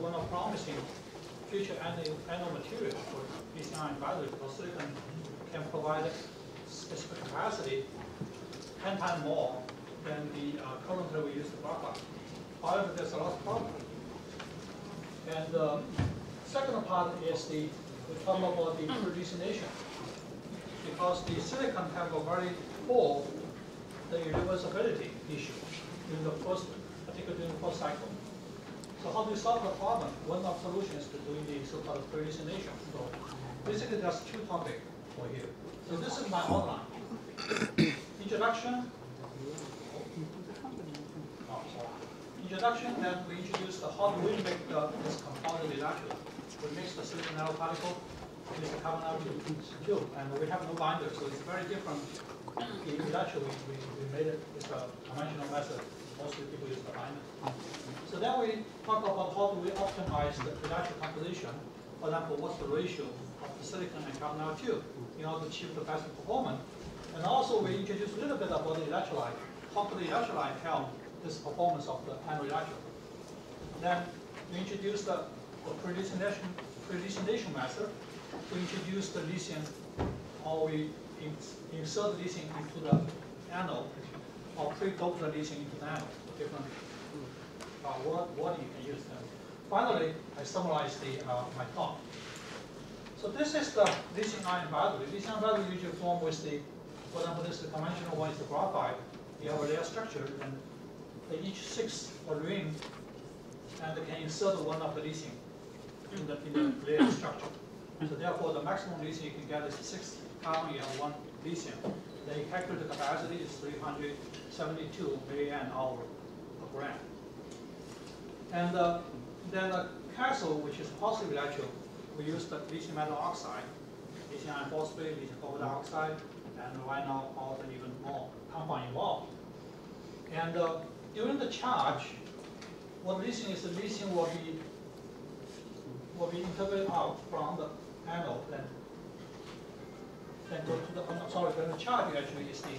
one of promising future anode, anode material for lithium-ion battery because silicon can provide specific capacity 10 times more than the uh, currently we use the graphite. However, there's a lot of problems. And the second part is the, we talk about the reducination. Because the silicon have a very poor the reversibility issue in the first, particularly in the first cycle. So how do you solve the problem? One of the solutions to doing the so-called reducination. So basically there's two topics for here. So this is my outline. Introduction. Oh. Introduction, then we introduce the how do we make the, this compounded electrode. We mix the silicon nanoparticle with the carbon nanotube, and we have no binder, so it's very different. In electrode, we, we, we made it with a conventional method. Mostly people use binder. So then we talk about how do we optimize the electrode composition. For example, what's the ratio of the silicon and carbon nanotube in order to achieve the best performance. And also we introduce a little bit about the electrolyte. How could the electrolyte help this performance of the anode? Then we introduce the, pre-distillation, pre-distillation method. We introduce the lithium, or we in, insert lithium into the anode, or lithium into the anode. Different uh, word, word you can use them. Finally, I summarize the, uh, my talk. So this is the lithium-ion battery. Lithium battery usually form with the, for example, this is the conventional one is the graphite. You have a layer structure, and each six a ring, and they can insert one of the lithium in the, in the layer structure. So therefore, the maximum lithium you can get is six carbon and one lithium. Then you capacity is 372 milliamp hour per gram. And uh, then the cathode, which is positive electrode, we use the lithium metal oxide, lithium iron phosphate, lithium cobalt dioxide, and right now also even more compound involved. And uh, during the charge, what lithium is, the lithium will be will be integrated out from the anode and then go to the, oh, sorry, then the charge actually is the,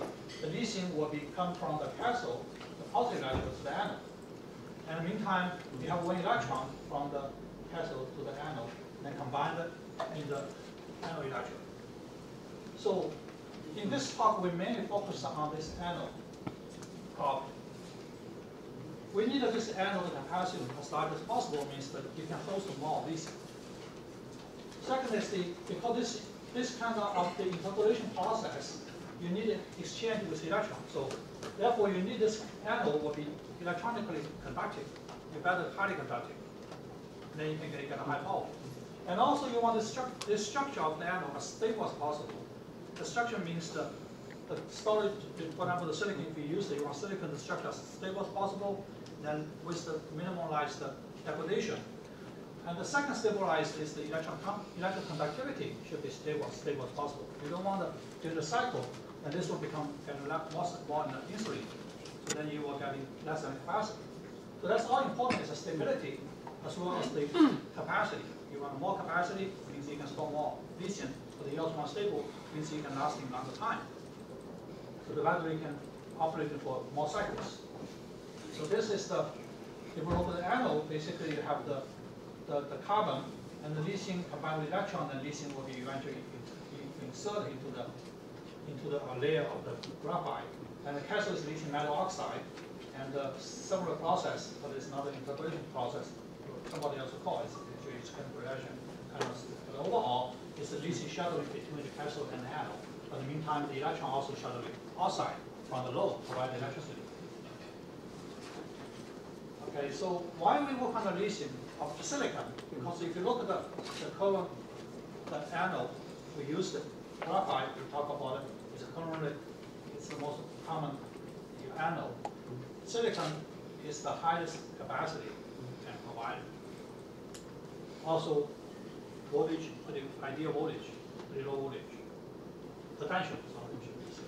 the lithium will be come from the cathode, the positive electrode to the anode. And meantime, we have one electron from the cathode to the anode, then combine it in the anode electrode. So in this talk, we mainly focus on this anode problem. We need this anode capacity as large as possible means that you can host more lithium. Second is the, because this, this kind of, of the intercalation process, you need to exchange with electron. So therefore, you need this anode will be electronically conductive. You better highly conductive. Then you can get, get a high power. And also, you want the, stru the structure of the anode as stable as possible. The structure means the, the storage, for example, the silicon, if you use it, you want silicon structure as stable as possible, then with the minimalized degradation. And the second stabilized is the electron, electron conductivity should be stable, as stable as possible. You don't want to do the cycle, and this will become more, more insulin. So then you will get less than capacity. So that's all important is the stability as well as the capacity. You want more capacity, means you can store more lithium, but the also more stable, means you can last in longer time. So the battery can operate for more cycles. So this is the, if we look at the anode, basically you have the, the, the carbon and the lithium combined with electron, and lithium will be eventually inserted into the into the layer of the graphite. And the cathode is lithium metal oxide, and uh, several process, but it's not an integration process. Somebody else will call it, it's kind of reaction. Kind of, but overall, it's a lithium shuttling between the cathode and the anode. But in the meantime, the electron also shuttling outside from the load, provide electricity. Okay, so why we work on the lithium of the silicon? Because if you look at the, the current the anode, we use the graphite, we talk about it, it's currently it's the most common anode. Silicon is the highest capacity can provide. Also, voltage, pretty ideal voltage, pretty low voltage. Potential, sorry,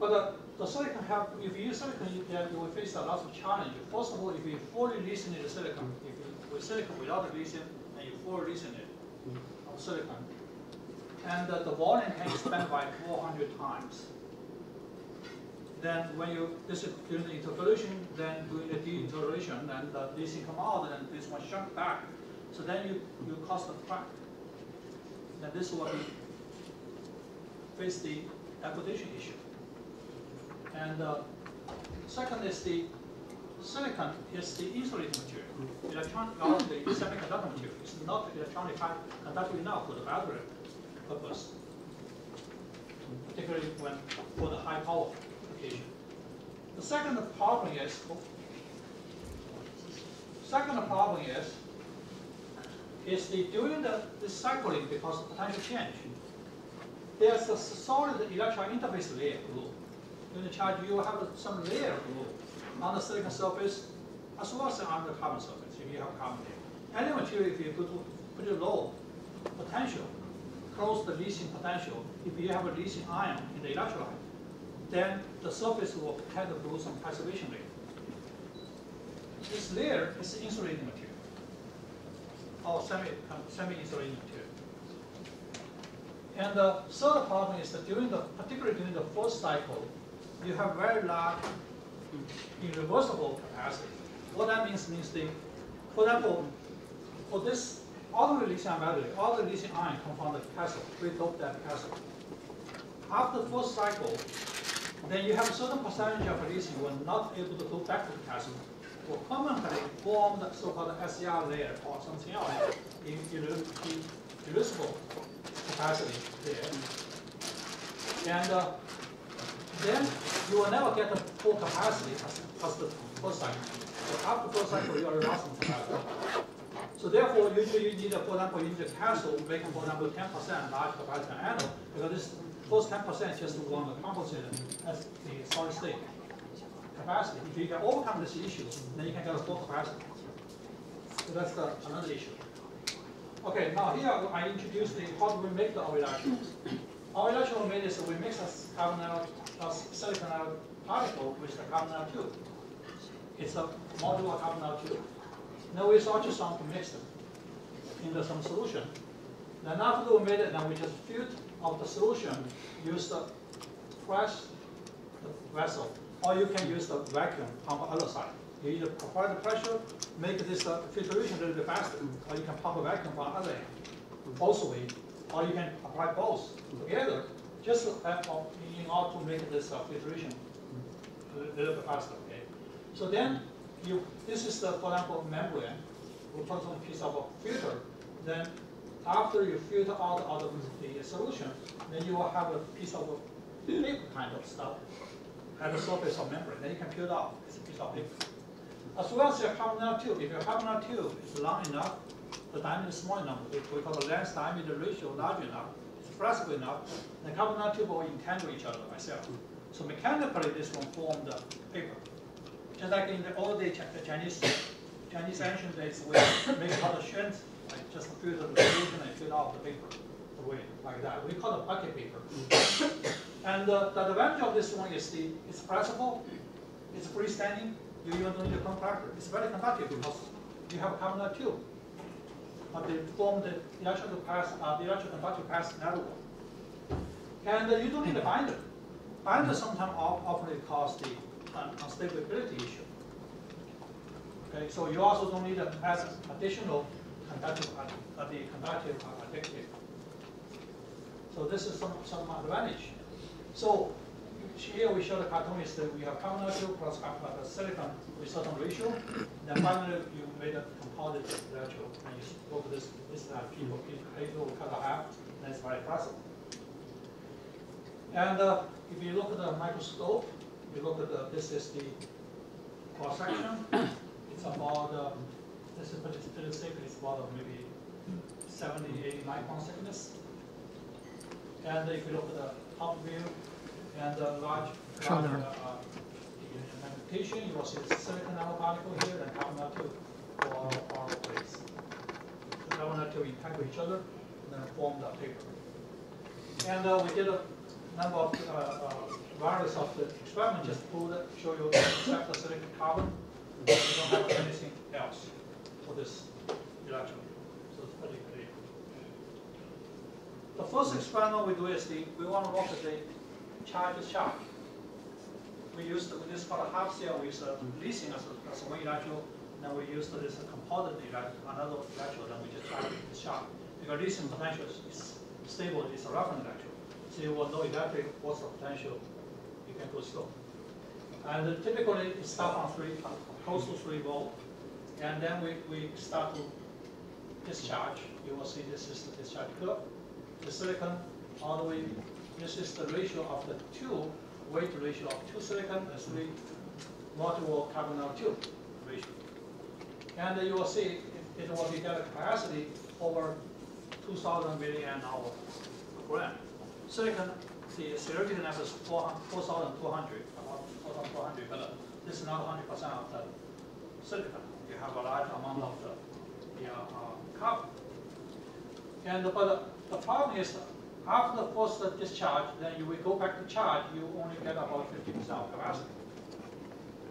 But uh, the silicon have, if you use silicon, you, you will face a lot of challenge. First of all, if you fully loosen the silicon, if you with silicon without the lithium, and you fully loosen it of silicon, and uh, the volume can expand by 400 times. then when you, this is during the intercalation, then doing the deintercalation, and the leasing come out, and this one shrunk back. So then you, you cause the crack. Then this will be face the application issue. And uh, second is the silicon is the insulating material. Electron, well, the semiconductor material is not electronic conductive enough for the battery purpose, particularly when for the high power application. The second problem is, second problem is, is the during the, the cycling because of potential change, there's a solid electron interface layer glue. During the charge, you have some layer on the silicon surface as well as on the carbon surface if you have carbon layer. Any material, if you put, it low potential, close the leasing potential, if you have a leasing ion in the electrolyte, then the surface will kind of do some passivation layer. This layer is insulating material, or semi, uh, semi-insulating material. And the third problem is that during the, particularly during the first cycle, you have very large irreversible capacity. What that means means the, for example, for this ordinary lithium battery, all the lithium ion come from the cathode, we hope that cathode. After the first cycle, then you have a certain percentage of lithium will not able to go back to the cathode, will permanently form the so-called SCR layer or something else, in irreversible capacity there. And uh, then you will never get the full capacity as, as the first cycle. So after first cycle, you are lost capacity. So therefore, usually you need, a, for example, you need a cathode making, for example, 10% large capacity anode, because this first 10% is just want to compensate as the solid state capacity. If you can overcome this issue, then you can get a full capacity. So that's the, another issue. Okay, now here I introduce the how do we make the electron. Our electron made is we mix a carbon a silicon particle with the carbon nanotube. It's a modular carbon nanotube. Now we use ultrasound to mix them into some solution. Then after we made it, then we just filled out the solution, use the fresh vessel, or you can use the vacuum the other side. You either apply the pressure, make this uh, filtration a little bit faster, or you can pump a vacuum from the other end, both way, or you can apply both together, just in order to make this uh, filtration a little bit faster. Okay. So then you, this is the, for example, membrane. We put some piece of a filter. Then after you filter out out of the solution, then you will have a piece of a kind of stuff at the surface of membrane. Then you can peel it off. It's a piece of paper. As well as your carbon tube. If your carbon tube is long enough, the diameter is small enough, we call the length diameter ratio large enough, it's flexible enough, the carbon nanotube will entangle each other myself. So mechanically, this will form the paper. Just like in the old days, the Chinese, Chinese ancient days, we make lot of shunts, like just filter the solution and fill out the paper away like that. We call it buckypaper. and uh, the advantage of this one is the it's flexible, it's freestanding. You even don't need a conductor. It's very conductive because you have a carbon tube. But they form the electrical pass, uh, the electrical conductive pass network. And uh, you don't need a binder. Binder sometimes often cause the unstability issue. Okay, so you also don't need to add additional conductive, uh, the conductive additive. So this is some, some advantage. So here we show the cartoon is that we have carbon nanotube plus carbon silicon certain ratio. Then finally you made a composite ratio and you go to this this type people people cut a half, that's very flexible. And uh, if you look at the microscope, you look at the, this is the cross section. It's about, uh, this is pretty, pretty thick, it's about maybe 70, 80 micron thickness. And if you look at the top view and the large, large uh, you will see the silicon nanoparticle here and carbon nanotube for our plates. The carbon nanotube entangle each other and then form the paper. And uh, we did a number of uh, uh, various of the experiment just to show you except the silicon carbon. We don't have anything else for this electron. So it's pretty clear. The first experiment we do is the we want to look at the charge charge. We used, we just called a half cell, used uh, lithium as, a- as one electrode, then we used this composite electrode, another electrode, then we just charge it, discharge. Because lithium potential is- is stable, it's a reference electrode, so you will know exactly what's the potential, you can go slow. And typically, it starts on three, close to three volt, and then we, we start to discharge. You will see this is the discharge curve. The silicon, all the way, this is the ratio of the two, weight ratio of two silicon and three multiple carbon nanotube ratio. And you will see it, will be get a capacity over two thousand million hour gram. Silicon, the number is four, four thousand two hundred, about four thousand four hundred, but this is not hundred percent of the silicon. You have a large amount of the, the, uh, carbon. And, but the problem is, after the first discharge, then you will go back to charge, you only get about fifty percent of capacity.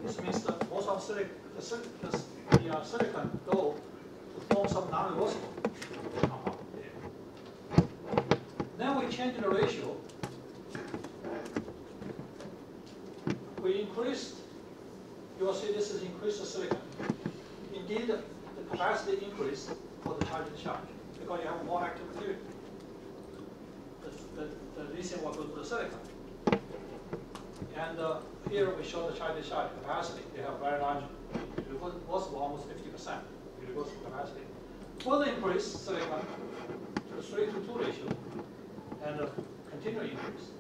This means that most of silicon, the, sil- the, the uh, silicon go to form some non-reversible. Then we change the ratio. We increased, you will see this is increased silicon. Indeed, the capacity increased for the charge discharge, because you have more active material. The, the, the lithium will go to the silicon. And uh, here we show the charge discharge capacity. They have very large, reversible almost fifty percent reversible capacity. Further increase silicon to the three to two ratio and uh, continue increase.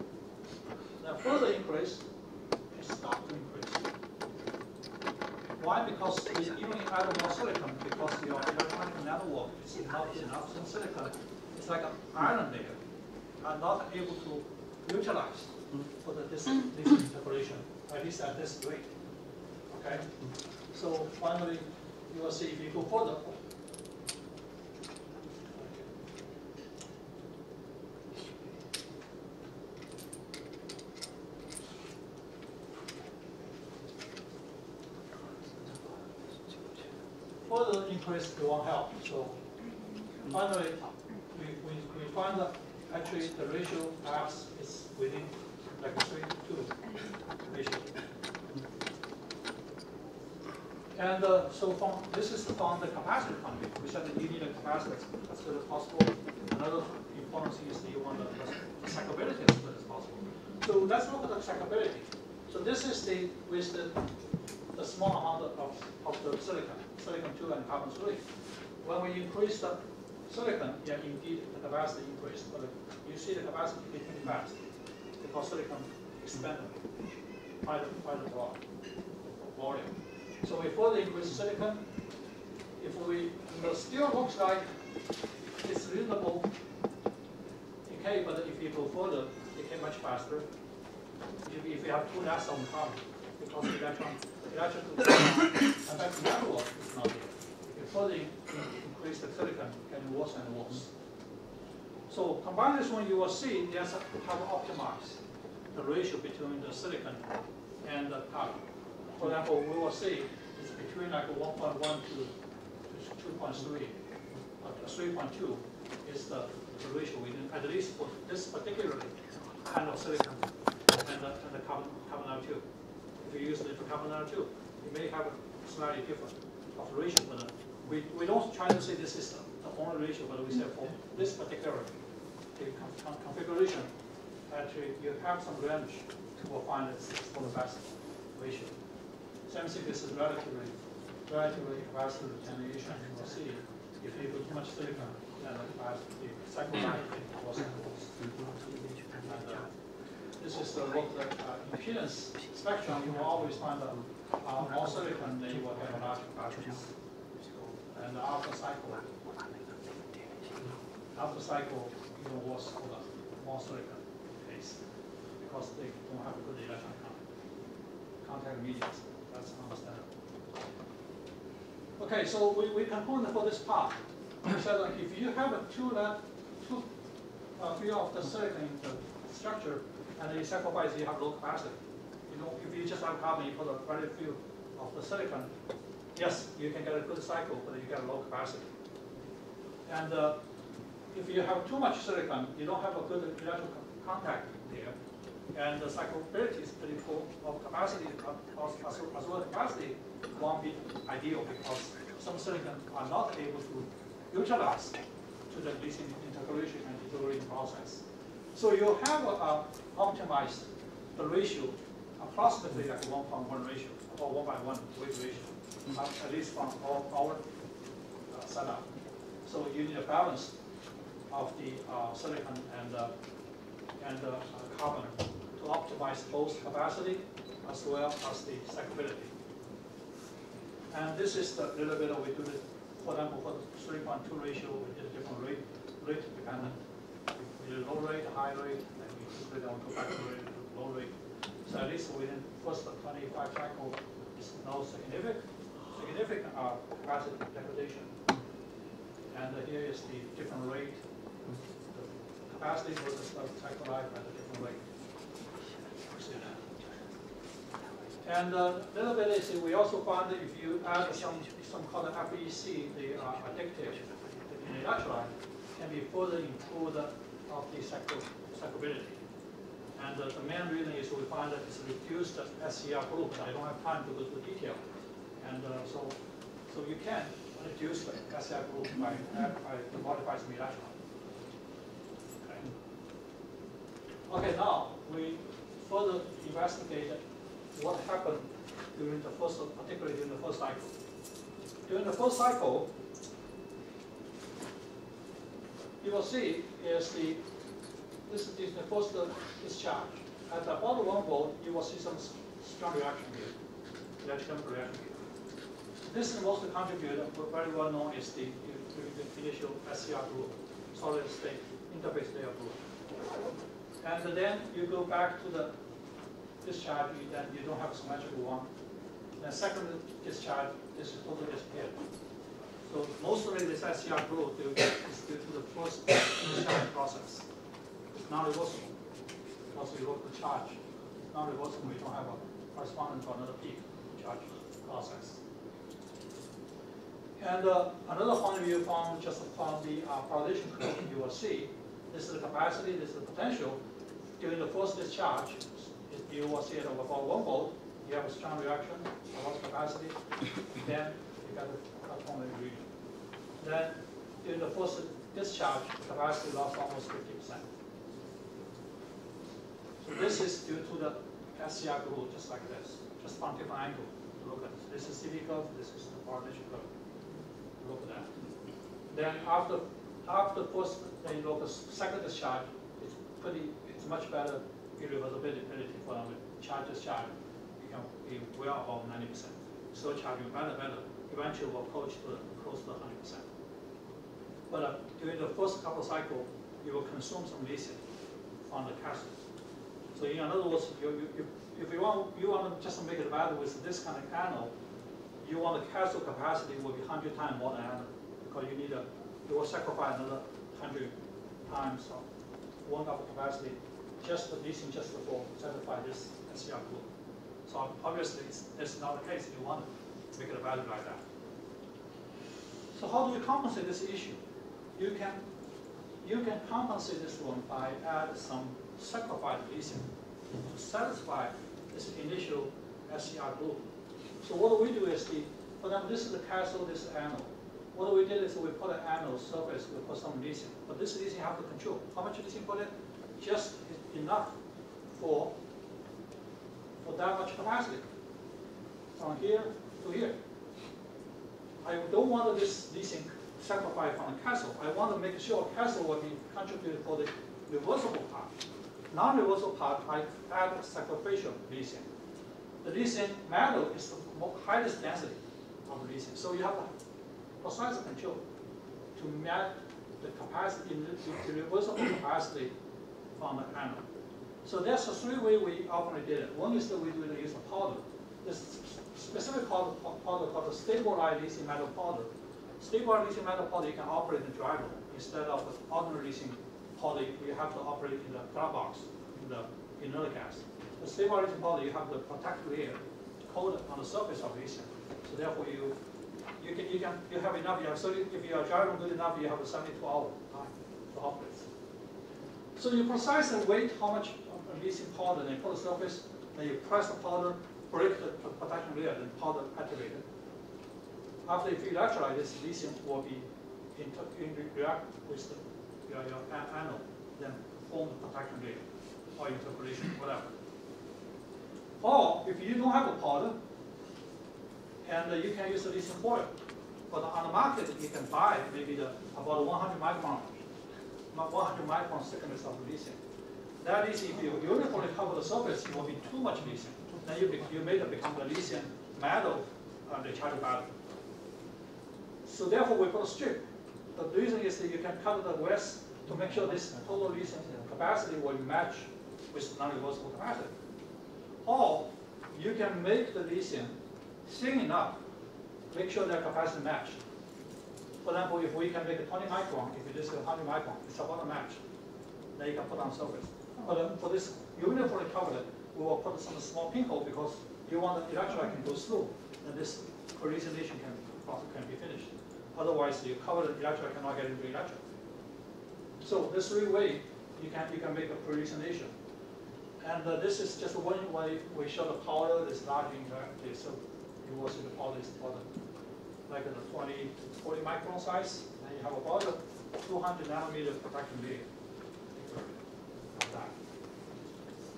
Now further increase, it stop to increase. Why? Because we even add more silicon because your electronic network is not enough in silicon. It's like an iron layer, are not able to utilize for the this, mm. this intercalation, at least at this rate. Okay? So finally, you will see if you go further. Further increase won't help, so finally, we, we, we find that actually the ratio perhaps is within. And uh, so from, this is from the capacity point of view. We said that you need a capacity as good as possible. Another important thing is that you want the the cyclability as good as possible. So let's look at the cyclability. So this is the, with the, the small amount of, of the silicon, silicon two and carbon three. When we increase the silicon, yeah, indeed, the capacity increased, but you see the capacity getting fast because silicon expanded quite quite a lot of volume. So we further increase silicon. If we, the still looks like it's reasonable decay, but if you go further, decay much faster. If, if you have two less on carbon, because the electron, the electron conducting network is not there. If you further increase the silicon, it can worse and worse. So combine this one, you will see there's a, how to optimize the ratio between the silicon and the carbon. For example, we will see it's between like one point one to two point three. Three point two is the the ratio we need, at least for this particular kind of silicon and the, and the carbon, carbon nanotube. If you use it for carbon nanotube, you may have a slightly different of ratio, but uh, we, we don't try to say this is the the only ratio, but we say for this particular con- configuration, actually you have some range to find for the best ratio. Same thing, this is relatively, relatively capacitive attenuation, you will see, if you put too much silicon, then the capacity, psychoactivity was. And, uh, This is the uh, impedance spectrum, you will always find that, uh, more silicon, then you will get a large capacity. And the after cycle, after cycle, even worse for the more silicon case, because they don't have a good electron contact mediums. That's understandable. Okay, so we, we conclude for this part. We said that if you have a two left, two, uh, few of the silicon structure, and you sacrifice, you have low capacity. You know, if you just have carbon, you put a very few of the silicon, yes, you can get a good cycle, but you get a low capacity. And uh, if you have too much silicon, you don't have a good electrical contact there, And the cyclability is pretty poor, of capacity, uh, as, well capacity won't be ideal because some silicon are not able to utilize to the lithium integration and deterioration process. So you have optimized the ratio approximately like 1.1 ratio or 1 by 1 weight ratio, at least from our, our uh, setup. So you need a balance of the uh, silicon and, uh, and uh, carbon to optimize both capacity as well as the cyclability. And this is the little bit of we do it, for example, for the 3.2 ratio, we did a different rate, rate dependent. We did low rate, high rate, and we took it down to back rate, low rate. So at least within first 25 cycle, is no significant, significant uh, capacity degradation. And uh, here is the different rate, the capacity versus the cycle life at a different rate. And a uh, little bit is we also found that if you add some some called FEC, the uh, addictive in electrolyte, can be further improved of the cyclability. And uh, the main reason is we find that it's reduced SCR group. I don't have time to go into detail. And uh, so, so you can reduce the SCR group by, by some electrolyte. Okay. okay, now we further investigate what happened during the first, particularly during the first cycle. During the first cycle, you will see is the this is the first discharge. At about one volt, you will see some strong reaction here, electrochemical reaction here. This is mostly contributed, very well known is the, the initial SCR group, solid state interface layer group. And then you go back to the discharge, you, then you don't have a symmetrical one. Then second discharge, this is totally disappeared. So mostly this SCR growth is due to the first discharge process. It's not reversible. Because you look the charge. It's not reversible. We don't have a corresponding to another peak charge process. And uh, another point of view from just from the uh, correlation curve, you will see this is the capacity, this is the potential. During the first discharge, if you will see it over about one volt, you have a strong reaction, a lot of capacity, then you got a atomic region. Then during the first discharge, the capacity lost almost 50%. So this is due to the SCR rule, just like this, just from different angle to look at. This This is CV curve, this is the correlation curve. Then after after first, then you look at second discharge, it's pretty, it's much better irreversibility for them, charge discharge, you can be well above 90%. So charging better, better, eventually will approach to close to 100%. But uh, during the first couple cycle, you will consume some lithium from the cathode. So in other words, you, you, you, if you want, you want to just make it better with this kind of anode, you want the cathode capacity will be 100 times more than anode because you need a, you will sacrifice another 100 times of one of the capacity just leasing just for satisfy this SCR group. So obviously, it's, it's not the case. If you want to make it value like that. So how do we compensate this issue? You can you can compensate this one by add some sacrificed lithium to satisfy this initial SCR group. So what we do is the, for example, this is the cathode, this is anode. What we did is we put an anode surface, we put some lithium. But this lithium have to control. How much lithium put in? Just enough for, for that much capacity from here to here. I don't want this, thing sacrificed from the cathode. I want to make sure cathode will be contributed for the reversible part. Non-reversible part, I add sacrificial lithium. The lithium metal is the highest density of the lithium. So you have a precise control to match the capacity, the reversible capacity from the anode. So there's a three way we often did it. One is that we do the use of powder. This specific powder, powder called the stabilized lithium metal powder. Stabilized lithium metal powder you can operate in driver instead of the ordinary lithium powder you have to operate in the dry box in the inert gas. The stabilized lithium powder you have the protective layer coated on the surface of the lithium. So therefore you you can you can you have enough. You have 30, if you are dry good enough, you have a 72 hour time to operate. So you precise precisely weight how much lithium powder, you put the surface, then you press the powder, break the protection layer, then powder activated. After you electrolyte this lithium will be inter, react with the, your, your anode, then form the protection layer or intercalation, whatever. Or if you don't have a powder, and you can use the lithium foil. But on the market, you can buy maybe the, about 100 micron, 100 micron thickness of lithium. That is, if you uniformly cover the surface, it will be too much lithium. Then you, you it become the lithium metal uh, rechargeable battery. So therefore, we put a strip. The reason is that you can cut the width to make sure this total lithium capacity will match with non-reversible capacity. Or you can make the lithium thin enough, make sure their capacity match. For example, if we can make a 20 micron, if this is 100 micron, it's about a match. Then you can put on surface. But for this uniformly covered, we will put some small pinhole because you want the electrolyte can go through, and this coordination can can be finished. Otherwise, you cover the electrolyte cannot get into the electrolyte. So this three way you can you can make a coordination. And uh, this is just one way we show the powder is large interactive. So you will see the powder is about like the 20 to 40 micron size, and you have about a 200 nanometer protection layer.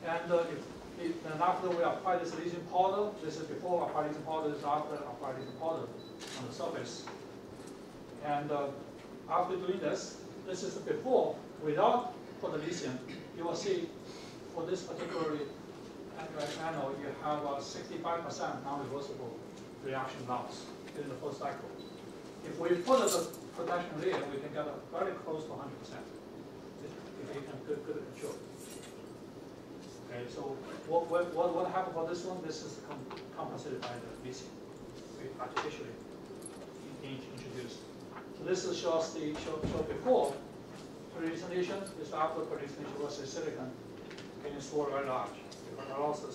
And uh, if, if, then after we apply this lithium powder, this is before apply lithium powder, this is after apply lithium powder on the surface. And uh, after doing this, this is before, without for the lithium, you will see for this particular panel, you have uh, a 65% non-reversible reaction loss in the first cycle. If we put the protection layer, we can get very close to 100% if we can good, good control. Okay, so what, what, what happened for this one? This is com compensated by the lithium. We artificially introduced. So this is shows the show, show before presentation. This after presentation was a silicon getting stored very large. But also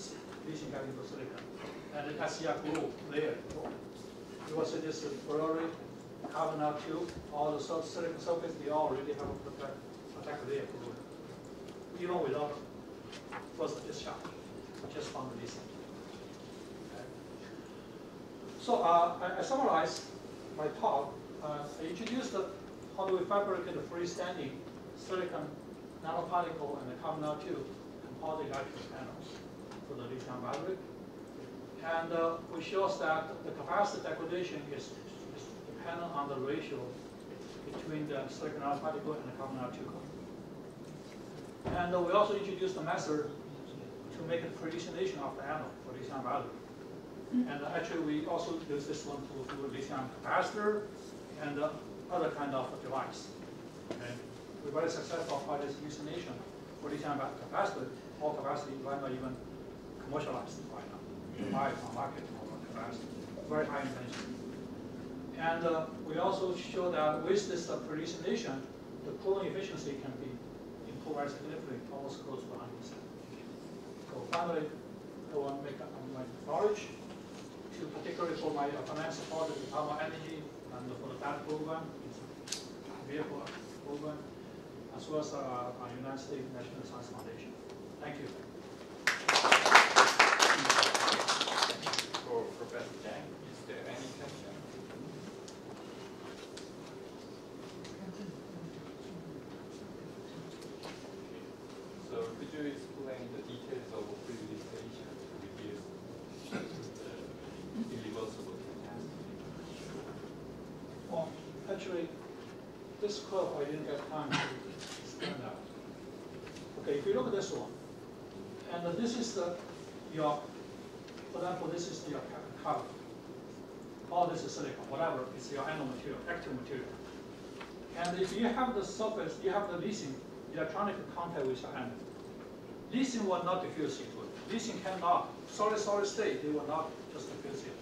lithium to silicon. And the SCR glue layer. You will see this carbon tube, all the silicon surface, they all really have a protect, protect layer glue. Even without first discharge, just from the lithium. So uh, I, I summarize my talk. Uh, I introduced the, how do we fabricate the freestanding silicon nanoparticle and the carbon nanotube polyelectric panels for the lithium battery. And uh, we show that the capacity degradation is, is, dependent on the ratio between the silicon nanoparticle and the carbon nanotube. And uh, we also introduced a method to make a predestination of the anode for lithium battery. And uh, actually, we also use this one to do lithium capacitor and uh, other kind of device. Okay. We're very successful by this usination for lithium capacitor all capacity might not even commercialized right now. Buy on market for capacity, very high intensity. And uh, we also show that with this uh, predestination, the coulombic efficiency can be improved very significantly, almost close to 100%. So finally, I want to make my knowledge, to particularly for my uh, finance support the of Energy and for the DAT program, vehicle program, as well as uh, our United States National Science Foundation. Thank you. For Professor Zheng, is there any question? So could you explain the details of purification to reduce the irreversible capacity? Well, actually, this curve I didn't get time to stand that. Okay, if you look at this one, and this is the your, for example, this is your carbon. All this is silicon, whatever is your anode material, active material. And if you have the surface, you have the lithium electronic contact with the anode. Lithium will not diffuse into it. Lithium cannot, solid solid state, they will not just diffuse it.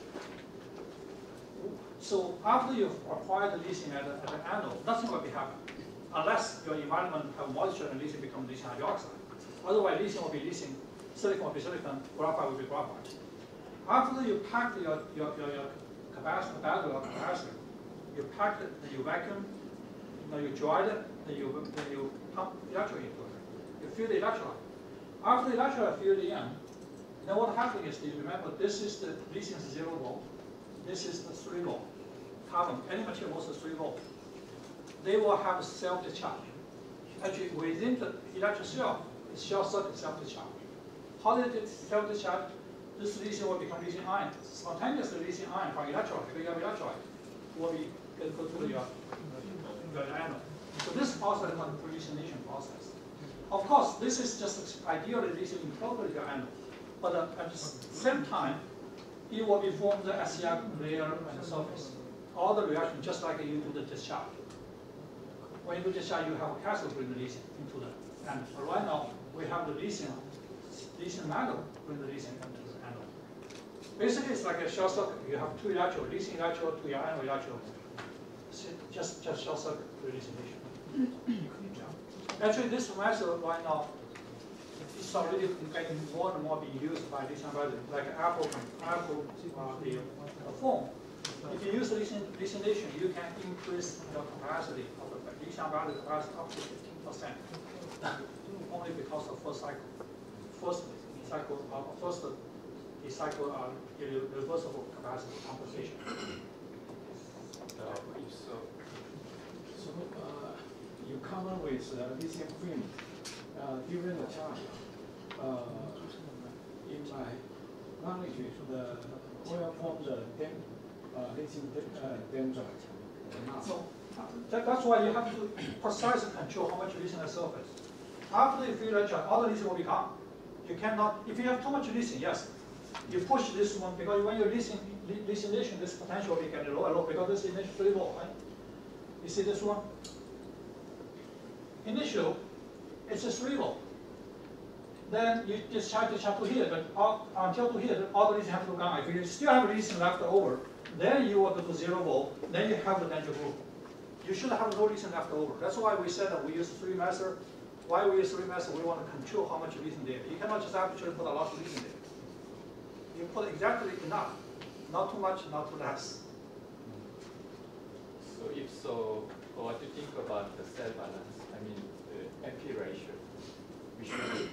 So after you apply the lithium at the, at the anode, nothing will be happening unless your environment have moisture and lithium become lithium hydroxide. Otherwise, lithium will be lithium, silicon will be silicon, graphite will be graphite. After you pack your, your, your, your capacitor, battery or capacitor, you pack it, then you vacuum, then you dry it, then you, then you pump electric into it. You fill the electrolyte. After the electrolyte filled in, then what happens is, do you remember, this is the lithium zero volt, this is the three volt. Carbon, any material was three volt. They will have a self-discharge. Actually, within the electric cell, it's short circuit self-discharge. How did it self-discharge? This lithium will become lithium ion. Spontaneously lithium ion from electrolyte, big electrolyte, will be, go to uh, the anode. So this process is called pre-lithiumation process. Of course, this is just ideally lithium incorporated the anode, but uh, at the same time, it will be formed the SCR layer and the surface. All the reaction just like you do the discharge. When you do discharge, you have a cathode lithium into the anode. But right now, we have the lithium, lithium metal bring the into the anode. Basically, it's like a short circuit. You have two electrodes, lithium electrode to your anode electrode. It's Just, just short circuit pre-lithiumation. Actually, this method right now is already getting more and more being used by lithium battery, like Apple, Apple, uh, the the phone. If you use lithium, you can increase the capacity of the battery capacity up to fifteen percent. Only because of first cycle, first cycle, uh, first the cycle, uh, irreversible capacity compensation. Uh, so, So, uh, you cover with uh, lithium film uh, during the time. Uh, in my knowledge, the oil form the dam, uh, lithium uh, dendrite. So that, that's why you have to precisely control how much lithium at surface. After you the charge, all the lithium will be gone. You cannot, if you have too much lithium, yes, you push this one, because when you're lithium, li- this potential will be getting lower, lower, because this is initial three volt, right? You see this one? Initial, it's a three. Then you discharge, discharge to here, but all, until to here, all the lithium have to go gone. If you still have lithium left over, then you will go to zero volt, then you have the danger group. You should have no lithium left over. That's why we said that we use three method. Why we use three method, we want to control how much lithium there. You cannot just arbitrarily put a lot of lithium there. You put exactly enough, not too much, not too less. so if so, what do you think about the cell balance? I mean, the NP ratio? We should,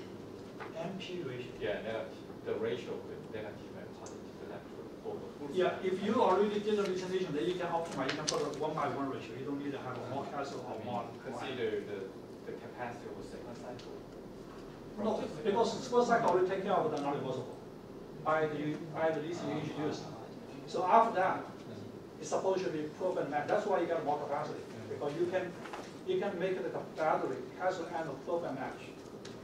NP ratio. yeah, negative, the ratio of the negative and positive electrode full. Yeah, if you already did the lithiumation, then you can optimize, you can put a one by one ratio. You don't need to have a more uh-huh. cathode I or more. consider the, the capacity of cycle. No, because first cycle already take care of the non-reversible by the, by the lithium you introduced. So after that, it's supposed to be proven and match. That's why you got more capacity, because you can, you can make the battery cathode and probe and match.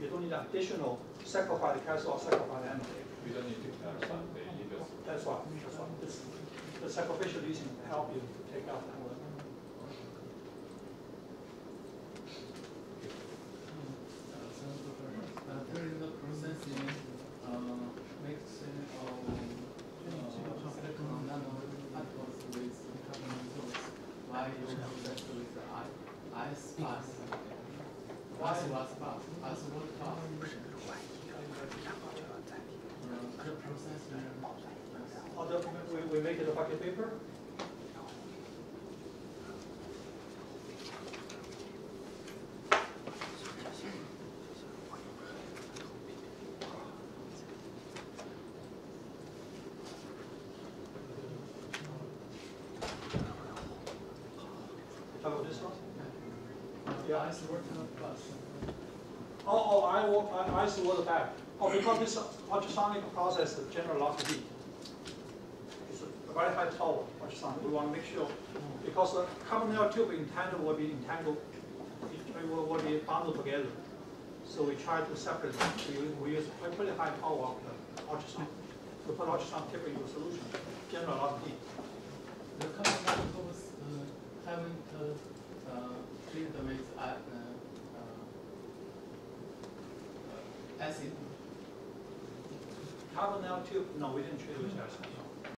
You don't need additional sacrifice cathode or sacrifice anode. We don't need to clarify the universe. That's why, that's why. This, the sacrificial lithium help you to take out that. Uh, during the processing, uh, mixing of uh, silicon nanoparticles with carbon nanotubes, why you process with the I- ice bath? Ice was bath, ice water bath. Uh, The processing, Or the, we, we make it a buckypaper? Talk about this one? The ice water bath. Oh, oh, I will, I, ice water bag. Oh, because this ultrasonic process general loss of heat. It's a very high power ultrasonic. We want to make sure, because the carbon nanotube entangled will be entangled, it will, will be bundled together. So we try to separate them. We, use- we use a pretty high power of the ultrasound. We put ultrasound tip into solution, general loss of heat. The carbon uh, haven't uh, treated with uh, uh, acid. Carbon nanotube, no, we didn't treat it with acid.